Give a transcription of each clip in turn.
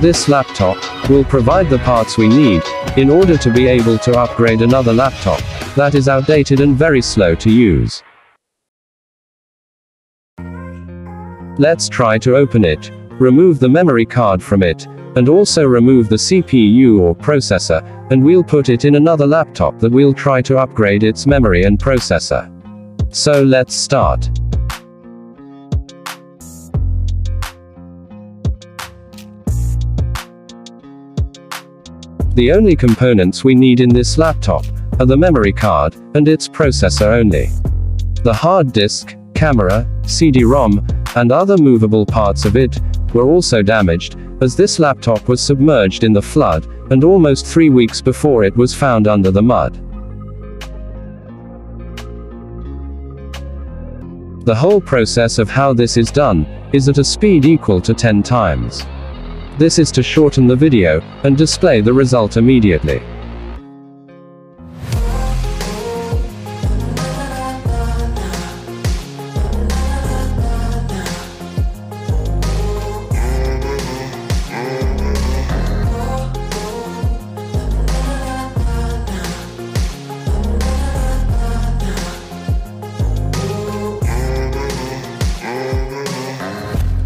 This laptop will provide the parts we need in order to be able to upgrade another laptop that is outdated and very slow to use. Let's try to open it, remove the memory card from it, and also remove the CPU or processor, and we'll put it in another laptop that we'll try to upgrade its memory and processor. So let's start. The only components we need in this laptop are the memory card and its processor only. The hard disk, camera, CD-ROM, and other movable parts of it were also damaged, as this laptop was submerged in the flood, and almost three weeks before it was found under the mud. The whole process of how this is done, is at a speed equal to 10 times. This is to shorten the video, and display the result immediately.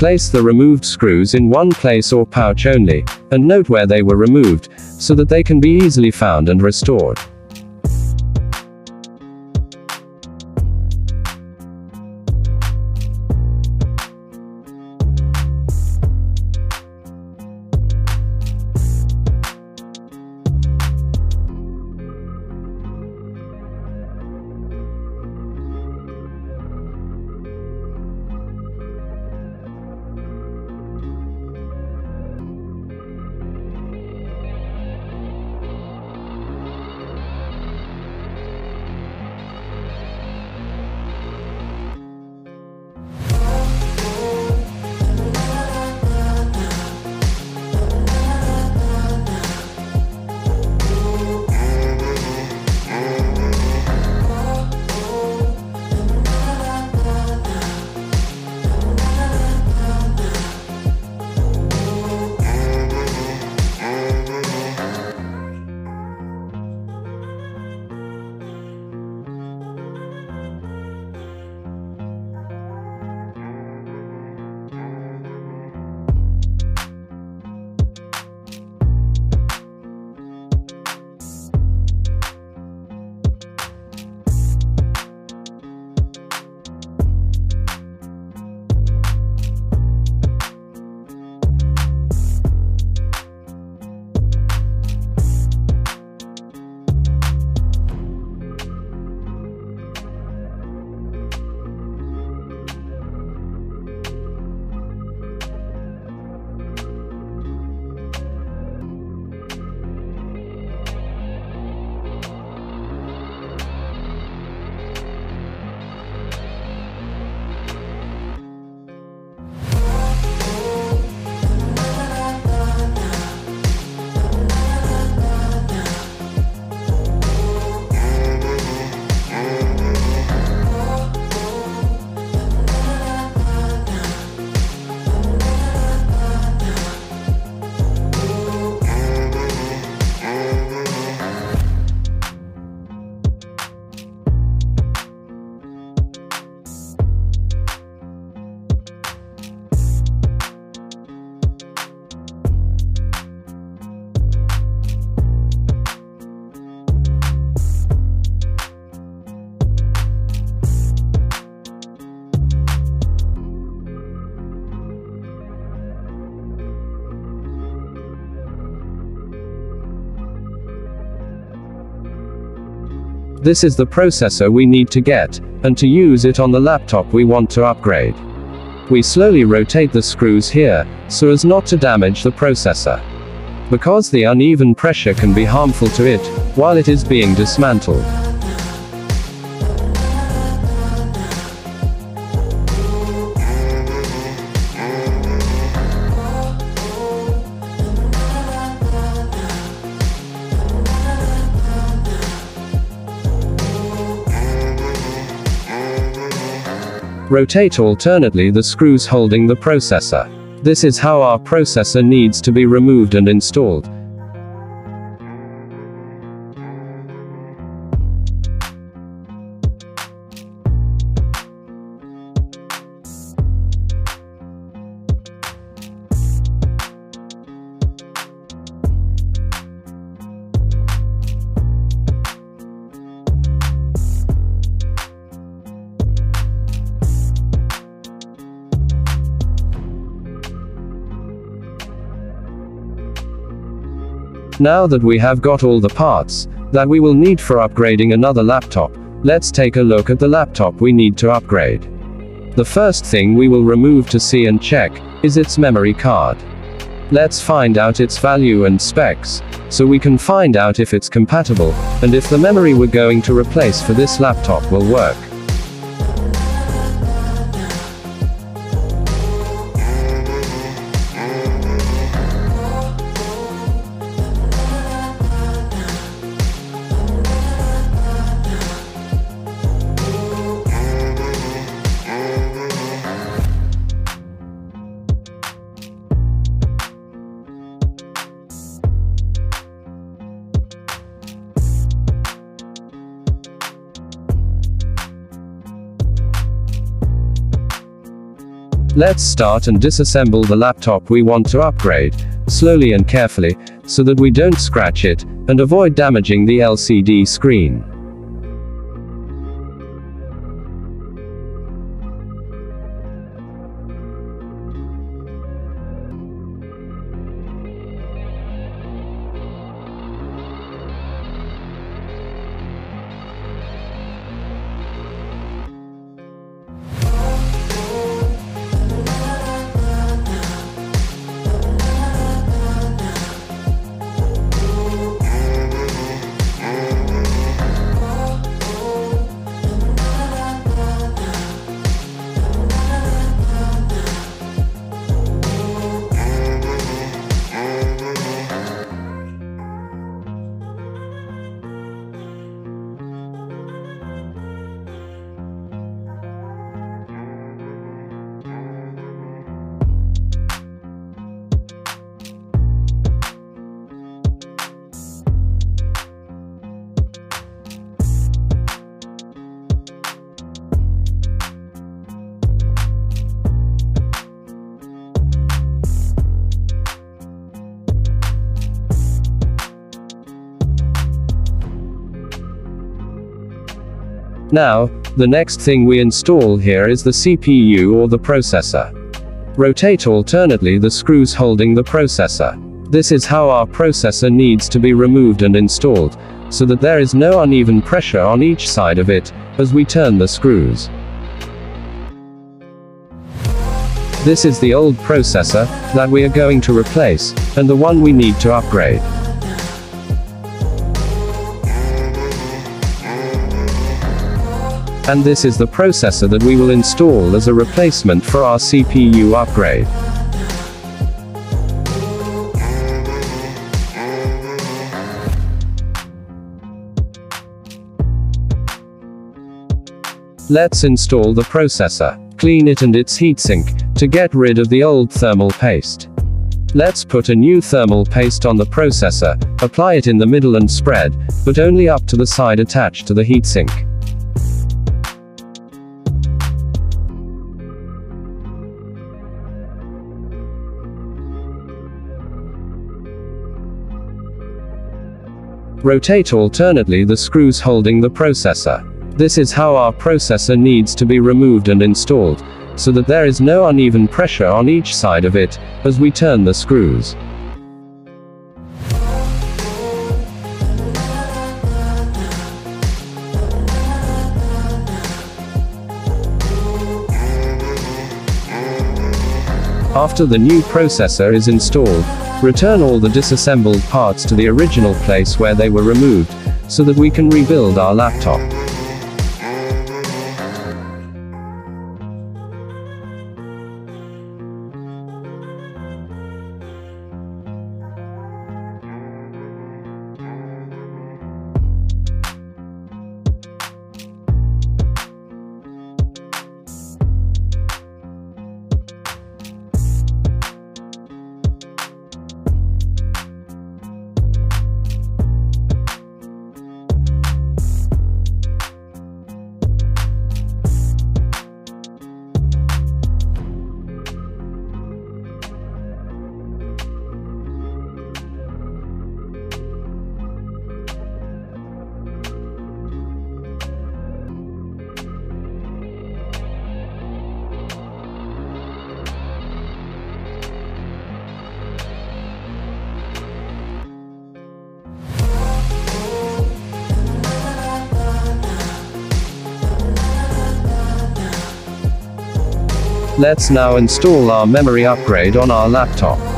Place the removed screws in one place or pouch only, and note where they were removed, so that they can be easily found and restored. This is the processor we need to get, and to use it on the laptop we want to upgrade. We slowly rotate the screws here, so as not to damage the processor. Because the uneven pressure can be harmful to it, while it is being dismantled. Rotate alternately the screws holding the processor. This is how our processor needs to be removed and installed. Now that we have got all the parts that we will need for upgrading another laptop, let's take a look at the laptop we need to upgrade. The first thing we will remove to see and check is its memory card. Let's find out its value and specs, so we can find out if it's compatible, and if the memory we're going to replace for this laptop will work. Let's start and disassemble the laptop we want to upgrade, slowly and carefully, so that we don't scratch it, and avoid damaging the LCD screen. Now, the next thing we install here is the CPU or the processor. Rotate alternately the screws holding the processor. This is how our processor needs to be removed and installed, so that there is no uneven pressure on each side of it, as we turn the screws. This is the old processor, that we are going to replace, and the one we need to upgrade. And this is the processor that we will install as a replacement for our CPU upgrade. Let's install the processor, clean it and its heatsink, to get rid of the old thermal paste. Let's put a new thermal paste on the processor, apply it in the middle and spread, but only up to the side attached to the heatsink. Rotate alternately the screws holding the processor. This is how our processor needs to be removed and installed, so that there is no uneven pressure on each side of it, as we turn the screws. After the new processor is installed, Return all the disassembled parts to the original place where they were removed, so that we can rebuild our laptop. Let's now install our memory upgrade on our laptop.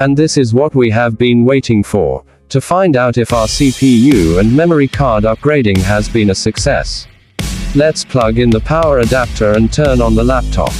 And this is what we have been waiting for, to find out if our CPU and memory card upgrading has been a success. Let's plug in the power adapter and turn on the laptop.